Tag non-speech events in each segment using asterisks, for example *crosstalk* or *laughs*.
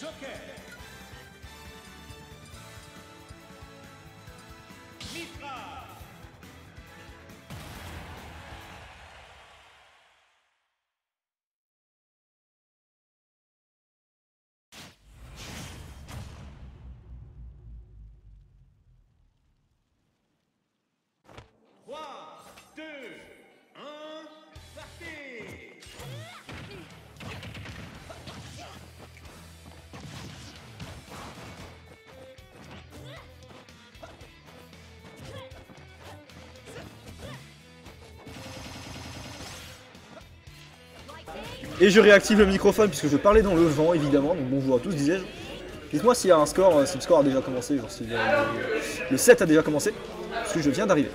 Joker. Mitra. Et je réactive le microphone puisque je parlais dans le vent évidemment, donc bonjour à tous disais-je. Dites-moi s'il y a un score, euh, si le score a déjà commencé, genre si le, le set a déjà commencé, parce que je viens d'arriver.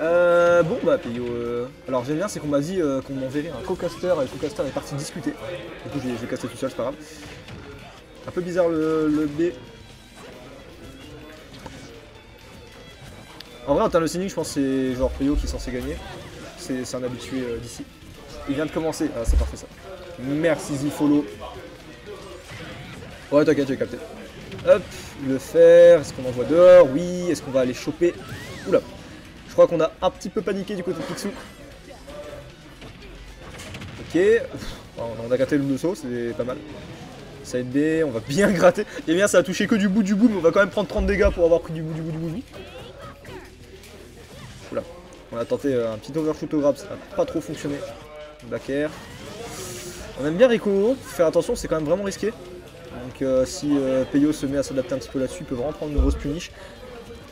Euh, bon bah Pio, euh, alors j'aime bien c'est qu'on m'a dit euh, qu'on m'enverrait un co-caster et le co-caster est parti discuter. Du coup j'ai casté tout seul, c'est pas grave. Un peu bizarre le, B. En vrai en termes de signing je pense que c'est genre Pio qui est censé gagner. C'est c'est un habitué euh, d'ici. Il vient de commencer, ah c'est parfait ça. Merci Zifolo. Ouais t'inquiète j'ai capté. Hop, le fer, est-ce qu'on envoie dehors? Oui, est-ce qu'on va aller choper? Oula, je crois qu'on a un petit peu paniqué du côté de. Ok, on a gratté le de saut, c'est pas mal. Side B, on va bien *laughs* gratter. Et bien ça a touché que du bout du bout, mais on va quand même prendre 30 dégâts pour avoir pris du bout du bout du bout du bout. Oula, on a tenté euh, un petit overshoot au grab, ça n'a pas trop fonctionné. Back air. On aime bien Rico, faire attention, c'est quand même vraiment risqué. Donc euh, si euh, Peyo se met à s'adapter un petit peu là-dessus, il peut vraiment prendre une grosse punish.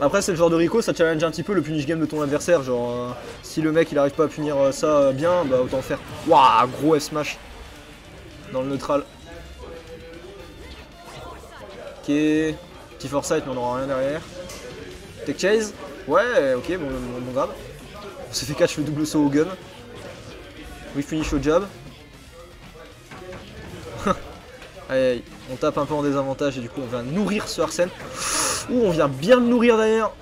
Après c'est le genre de Rico, ça challenge un petit peu le punish game de ton adversaire, genre euh, si le mec il arrive pas à punir euh, ça bien, bah autant faire. Waouh, gros F smash dans le neutral. Ok, petit foresight mais on aura rien derrière. Tech chase, ouais, ok, bon, bon, bon. On s'est fait catch le double saut au gun. Oui, finish au. *laughs* Aïe, aïe, on tape un peu en désavantage et du coup on vient nourrir ce Arsène. Ouh, on vient bien le nourrir d'ailleurs.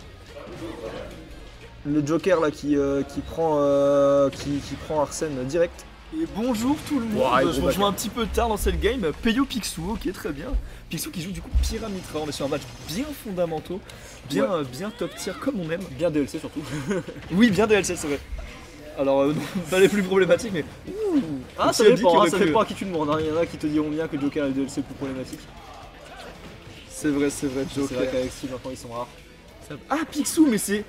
Le Joker là qui, euh, qui prend euh, qui, qui prend Arsène direct. Et bonjour tout le monde, gros je rejoins un petit peu tard dans cette game, Peyo Picsou, ok très bien. Picsou qui joue du coup Pyramitra, on est sur un match bien fondamentaux, bien, Ouais. euh, bien top tier comme on aime. Bien DLC surtout. *laughs* Oui bien DLC c'est vrai. Alors euh, non, *laughs* pas les plus problématiques mais... Ouh, Ah ça qui a dit dépend, hein, ça dépend à qui tu demandes. hein. Il y en a qui te diront bien que Joker est le DLC le plus problématique. C'est vrai, c'est vrai, C'est vrai Joker. qu'avec Steve maintenant ils sont rares. Ah Picsou mais c'est...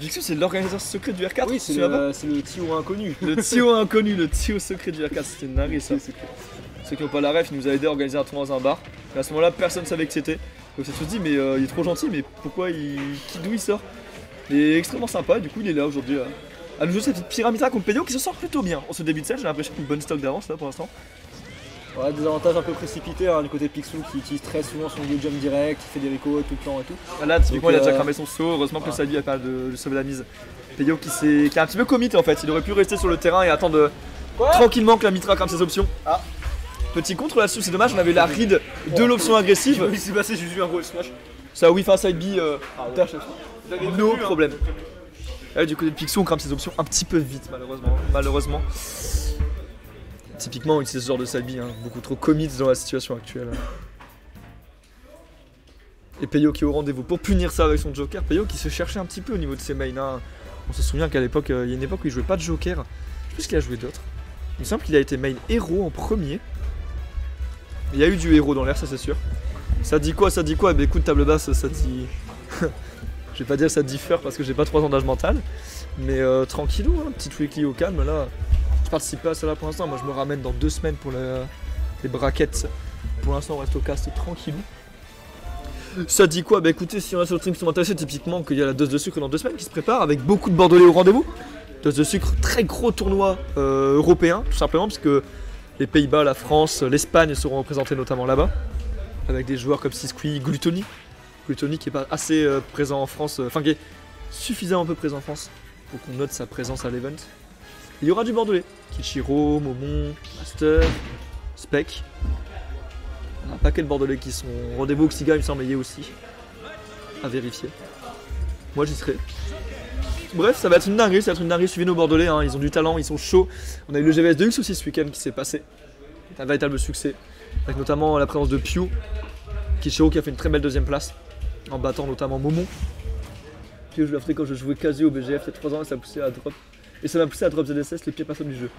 Picsou c'est l'organisateur secret du R4, Oui, c'est le, c'est le Tio inconnu. Le *laughs* Tio inconnu, le Tio secret du R4, c'était narré ça. Ceux qui n'ont pas la ref, il nous a aidé à organiser un tournoi dans un bar. Et à ce moment-là, personne savait que c'était. Donc on s'est dit, mais euh, il est trop gentil, mais pourquoi il. qui- D'où il sort? Il est extrêmement sympa, du coup il est là aujourd'hui à nous jouer cette petite pyramide contre Pedio qui se sort plutôt bien. En ce début de set, j'ai l'impression qu'il y a une bonne stock d'avance là pour l'instant. Ouais, des avantages un peu précipités hein, du côté de Picsou qui utilise très souvent son go jump direct, qui fait des recos tout le temps et tout. Ah, Là, typiquement, Donc, il a déjà euh, cramé son saut. Heureusement que voilà. Sabi a pas de, de sauver la mise. Pedio qui, s'est- qui est un petit peu commit en fait. Il aurait pu rester sur le terrain et attendre euh, tranquillement que la Mitra crame ses options. Ah. Petit contre là-dessus, c'est dommage, on avait la read de l'option agressive. Il s'est passé, j'ai vu un gros smash. Ça, oui, fin side B, euh, Ah, ouais. no problème. Ouais, du côté de Picsou, on crame ses options un petit peu vite, malheureusement. Malheureusement. Typiquement, on utilise ce genre de B, hein, beaucoup trop commit dans la situation actuelle. Et Peyo qui est au rendez-vous pour punir ça avec son Joker. Peyo qui se cherchait un petit peu au niveau de ses mains. hein. On se souvient qu'à l'époque, euh, il y a une époque où il jouait pas de Joker. Je sais plus qu'il a joué d'autre. Il me semble qu'il a été main héros en premier. Il y a eu du héros dans l'air, ça c'est sûr. Ça dit quoi, ça dit quoi? Eh ben, écoute, table basse, ça dit. *laughs* je vais pas dire ça diffère parce que j'ai pas 3 ans d'âge mental. Mais euh, tranquillou, hein, petit weekly au calme là. Je participe pas à ça là pour l'instant. Moi je me ramène dans deux semaines pour le- les braquettes. Pour l'instant on reste au cast tranquillou. Ça dit quoi? Bah écoutez, si on a sur le stream qui intéressés, typiquement qu'il y a la dose de sucre dans deux semaines qui se prépare avec beaucoup de bordelais au rendez-vous. Dose de sucre, très gros tournoi euh, européen, tout simplement, puisque les Pays-Bas, la France, l'Espagne seront représentés notamment là-bas. Avec des joueurs comme Siskui, Glutoni. Glutoni qui est pas assez euh, présent en France, euh, enfin qui est suffisamment peu présent en France pour qu'on note sa présence à l'event. Il y aura du bordelais. Kichiro, Momon, Master, Spec. Un paquet de bordelais qui sont rendez-vous Oxiga, il me semble, y aussi. À vérifier. Moi j'y serai. bref, ça va être une dinguerie, ça va être une dinguerie. Suivez nos Bordelais, hein, ils ont du talent, ils sont chauds. On a eu le GVS de X aussi ce week-end qui s'est passé. C'est un véritable succès. Avec notamment la présence de Pew, chaud, qui a fait une très belle deuxième place. En battant notamment Momon. Pew, je l'ai fait quand je jouais quasi au BGF il y a 3 ans et ça poussé à drop. Et ça m'a poussé à drop ZSS, les pires personnes du jeu.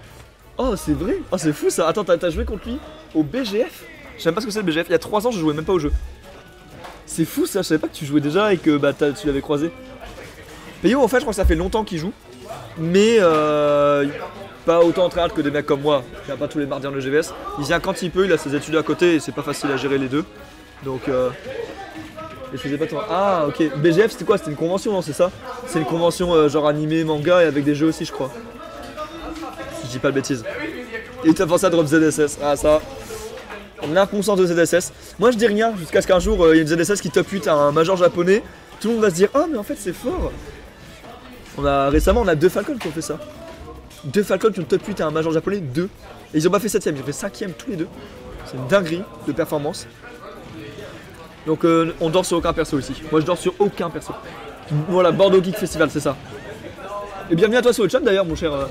Oh, c'est vrai? Oh, c'est fou ça Attends, t'as joué contre lui au BGF Je sais même pas ce que c'est le BGF. Il y a 3 ans, je jouais même pas au jeu. C'est fou ça, je savais pas que tu jouais déjà et que bah, tu l'avais croisé. Peyo, en fait, je crois que ça fait longtemps qu'il joue, mais euh, pas autant très hard que des mecs comme moi. Il vient pas tous les mardis le GVS. Il vient quand il peut, il a ses études à côté et c'est pas facile à gérer les deux. Donc, euh, Ah, ok. BGF, c'était quoi? C'était une convention, non C'est ça? C'est une convention euh, genre animé, manga et avec des jeux aussi, je crois. Je dis pas de bêtises. Et t'as pensé à Drop ZSS Ah, ça. L'inconscience de ZSS. Moi, je dis rien jusqu'à ce qu'un jour, euh, il y ait une ZSS qui top 8 à un major japonais. Tout le monde va se dire Ah, mais en fait, c'est fort. On a, récemment, on a deux Falcons qui ont fait ça. Deux Falcons qui ont top 8 à un major japonais, deux. Et ils ont pas fait 7ème, ils ont fait 5ème tous les deux. C'est une dinguerie de performance. Donc euh, on dort sur aucun perso ici. Moi je dors sur aucun perso. Voilà, Bordeaux Geek Festival, c'est ça. Et bienvenue à toi sur le chat d'ailleurs, mon cher, euh,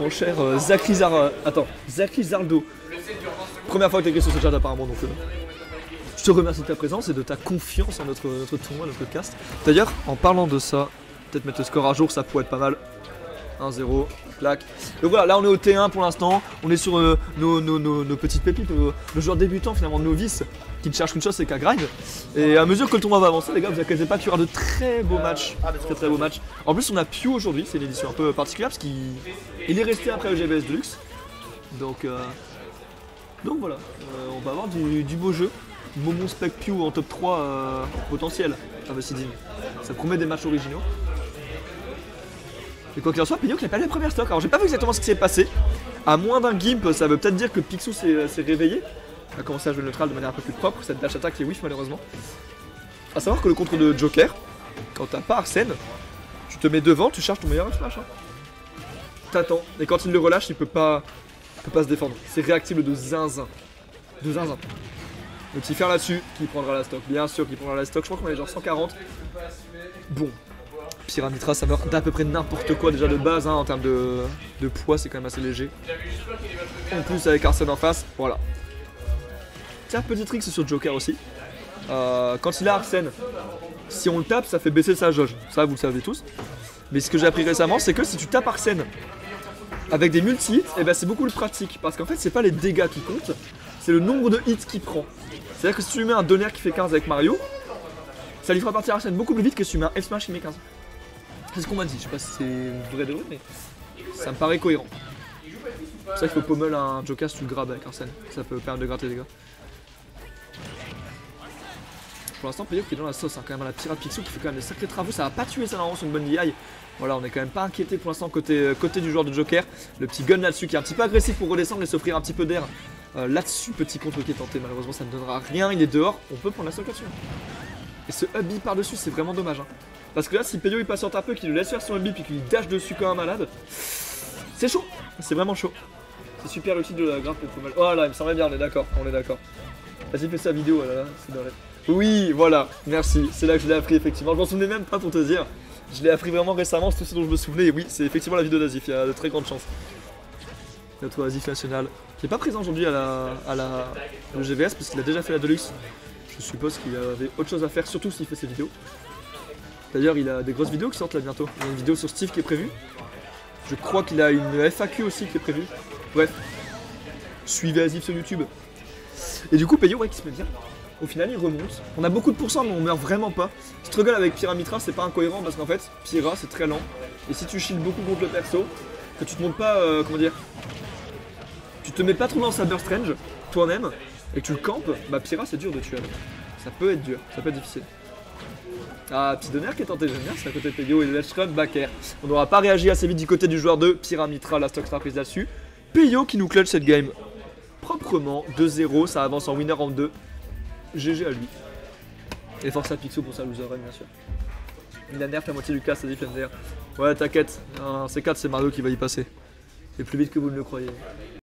mon cher euh, euh, attends, Zachary Zardo. Première fois que tu sur ce chat apparemment, donc euh, je te remercie de ta présence et de ta confiance en notre, notre tournoi, notre cast. D'ailleurs, en parlant de ça, peut-être mettre le score à jour, ça pourrait être pas mal. 1-0, clac. Donc voilà, là on est au T1 pour l'instant, on est sur euh, nos, nos- nos- nos petites pépites, nos, joueurs débutants finalement, novices, qui ne cherchent qu'une chose, c'est qu'à grind. Et à mesure que le tournoi va avancer, les gars, vous inquiétez pas qu'il y aura de très beaux matchs, des très très beaux matchs. En plus, on a Pio aujourd'hui, c'est une édition un peu particulière parce qu'il il est resté après le GBS Deluxe. Donc, euh, donc voilà, euh, on va avoir du, du beau jeu. Momon Spec Pew en top 3 euh, potentiel à Vassidine. Ça promet des matchs originaux. Et quoi qu'il en soit, Pigno qui n'a pas les premières stocks. Alors j'ai pas vu exactement ce qui s'est passé. À moins d'un gimp, ça veut peut-être dire que Picsou s'est s'est réveillé. Il a commencé à jouer le neutral de manière un peu plus propre. Cette dash attack est whiff malheureusement. A savoir que le contre de Joker, quand t'as pas Arsène, tu te mets devant, tu charges ton meilleur smash. Hein. T'attends. Et quand il le relâche, il peut pas, il peut pas se défendre. C'est réactible de zinzin. De zinzin. Donc il faire là-dessus, qui prendra la stock. Bien sûr qu'il prendra la stock. Je crois qu'on est genre 140. Bon, Pyramitra, ça meurt d'à peu près n'importe quoi déjà de base hein, en termes de, de poids, c'est quand même assez léger. En plus avec Arsène en face, voilà. Tiens, petit trick sur Joker aussi. Euh, quand il a Arsène, si on le tape, ça fait baisser sa jauge. Ça, vous le savez tous. Mais ce que j'ai appris récemment, c'est que si tu tapes Arsène avec des multi-hits, eh ben, c'est beaucoup plus pratique. Parce qu'en fait, c'est pas les dégâts qui comptent, c'est le nombre de hits qu'il prend. C'est-à-dire que si tu mets un donner qui fait 15 avec Mario, ça lui fera partir Arsène beaucoup plus vite que si tu mets un F-Smash qui met 15. C'est ce qu'on m'a dit, je sais pas si c'est vrai de vrai, mais ça me paraît cohérent. C'est ça qu'il faut pommel un Joker si tu le grabes avec Arsène, ça peut permettre de gratter des gars. Pour l'instant, Payo qui est dans la sauce, hein, quand même, à la Pirate Pixel qui fait quand même des sacrés travaux, ça va pas tuer ça normalement sur une bonne DI. Voilà, on est quand même pas inquiété pour l'instant côté, euh, côté du joueur de Joker. Le petit gun là-dessus qui est un petit peu agressif pour redescendre et s'offrir un petit peu d'air. Euh, là-dessus, petit contre qui est tenté, malheureusement ça ne donnera rien, il est dehors, on peut prendre la stock là-dessus. Et ce hubby par-dessus, c'est vraiment dommage. hein. Parce que là, si Peyo il patiente un peu, qu'il le laisse faire son hubby puis qu'il dash dessus comme un malade, c'est chaud, c'est vraiment chaud. C'est super réussi de la grave pour Pommel. Oh là, il me semblait bien, on est d'accord, on est d'accord. Vas-y, fais sa vidéo, là, là, c'est dans. Oui, voilà, merci, c'est là que je l'ai appris effectivement. Je m'en souvenais même pas pour te dire. Je l'ai appris vraiment récemment, c'est tout ce dont je me souvenais. Et oui, c'est effectivement la vidéo d'Azif, il y a de très grandes chances. Toi, Azif National, qui est pas présent aujourd'hui à la, à la GVS parce qu'il a déjà fait la Deluxe. Je suppose qu'il avait autre chose à faire, surtout s'il fait ses vidéos. D'ailleurs, il a des grosses vidéos qui sortent là bientôt. Il y a une vidéo sur Steve qui est prévue. Je crois qu'il a une FAQ aussi qui est prévue. Bref, suivez Azif sur YouTube. Et du coup, Payo, ouais, qui se met bien. Au final, il remonte. On a beaucoup de pourcents, mais on meurt vraiment pas. Struggle avec Pyramitra, c'est pas incohérent parce qu'en fait, Pyra, c'est très lent. Et si tu shield beaucoup contre le perso, que tu te montes pas, euh, comment dire, tu te mets pas trop dans Saber Strange, toi-même, et que tu le campes, bah Pyra, c'est dur de tuer. Ça peut être dur, ça peut être difficile. Ah, petit donner qui est tenté, j'aime bien, c'est à côté de Peyo et Let's Run back air. On n'aura pas réagi assez vite du côté du joueur de Pyramitra, la stock star prise là-dessus. Peyo qui nous clutch cette game proprement, 2-0, ça avance en winner en 2. GG à lui. Et force à Pixo pour sa loser run, bien sûr. Il a nerf la moitié du casse, ça dit Fender. Ouais, t'inquiète, un C4 c'est Mario qui va y passer. Et plus vite que vous ne le croyez.